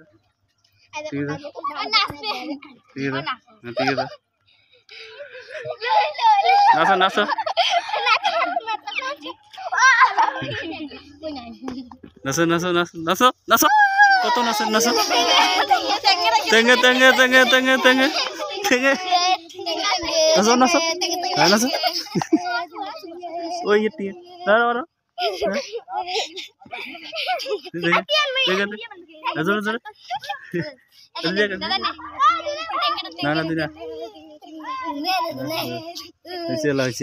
Oh. Nah, nah, स विष